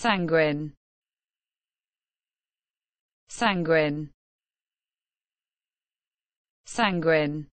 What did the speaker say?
sanguine. Sanguine. Sanguine.